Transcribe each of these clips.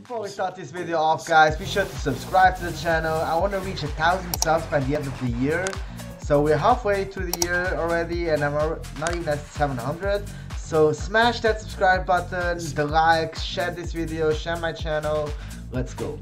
Before we start this video off guys, be sure to subscribe to the channel. I want to reach a thousand subs by the end of the year. So we're halfway through the year already and I'm not even at 700. So smash that subscribe button, the like, share this video, share my channel. Let's go.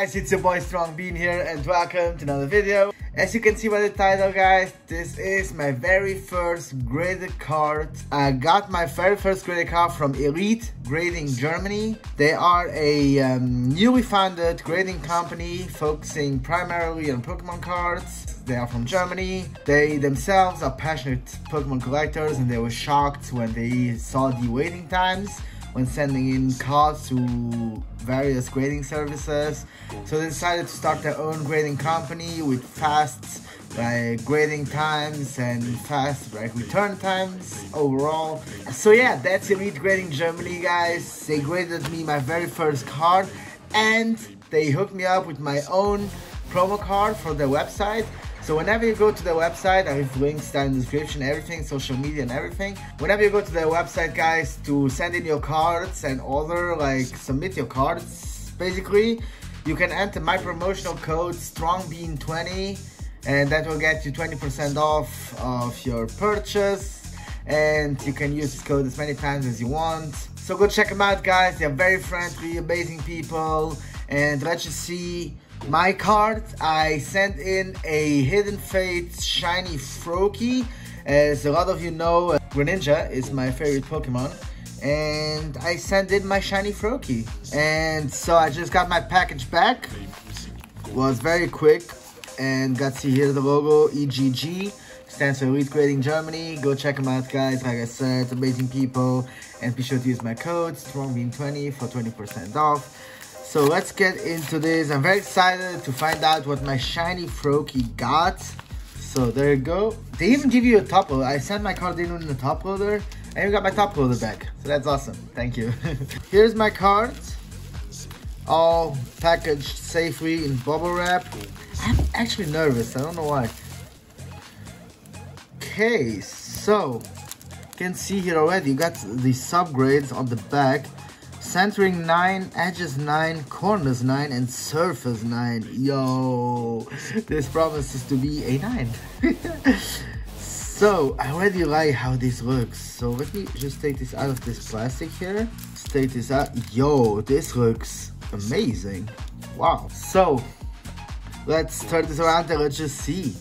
Guys, it's your boy Strong Bean here and welcome to another video. As you can see by the title guys, this is my very first graded card. I got my very first graded card from Elite Grading Germany. They are a um, newly founded grading company focusing primarily on Pokemon cards. They are from Germany. They themselves are passionate Pokemon collectors and they were shocked when they saw the waiting times when sending in cards to various grading services. So they decided to start their own grading company with fast like grading times and fast like return times overall. So yeah, that's Elite Grading Germany guys. They graded me my very first card and they hooked me up with my own promo card for their website so whenever you go to their website, I have links down in the description, everything, social media and everything. Whenever you go to their website, guys, to send in your cards and order, like submit your cards, basically, you can enter my promotional code StrongBean20 and that will get you 20% off of your purchase and you can use this code as many times as you want. So go check them out guys, they're very friendly, amazing people and let's just see my card. I sent in a Hidden Fate Shiny Froakie. As a lot of you know, uh, Greninja is my favorite Pokemon. And I sent in my Shiny Froakie. And so I just got my package back. Was very quick. And got to see here the logo, EGG. Stands for Elite Grading Germany. Go check them out, guys. Like I said, amazing people. And be sure to use my code, StrongBean20 for 20% off. So let's get into this. I'm very excited to find out what my shiny Froakie got. So there you go. They even give you a top loader. I sent my card in the top loader. And you got my top loader back. So that's awesome. Thank you. Here's my cards. All packaged safely in bubble wrap. I'm actually nervous. I don't know why. Okay, so you can see here already you got the subgrades on the back centering 9, edges 9, corners 9, and surface 9. Yo, this promises to be a 9. so, I already like how this looks. So, let me just take this out of this plastic here. Take this out. Yo, this looks amazing. Wow. So, let's turn this around and let's just see.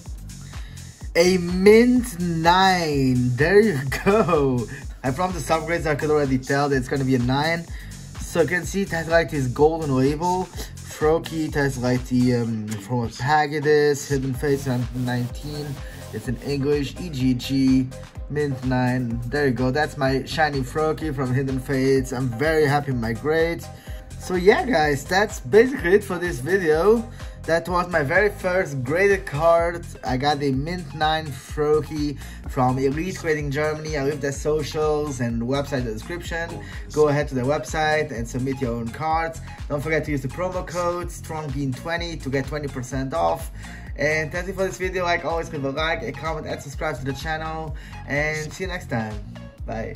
A mint 9. There you go. And from the subgrades, I could already tell that it's going to be a 9. So you can see it has like this golden label. Froakie, it has like the um, from what pack it is, Hidden Fates 19. It's in English, EGG, Mint 9. There you go, that's my shiny Froakie from Hidden Fates. I'm very happy with my grades. So yeah guys, that's basically it for this video. That was my very first graded card. I got the Mint 9 Froakie from Elite Grading Germany. I leave their socials and website in the description. Go ahead to their website and submit your own cards. Don't forget to use the promo code StrongBean20 to get 20% off. And that's it for this video. Like always, leave a like, a comment, and subscribe to the channel. And see you next time. Bye.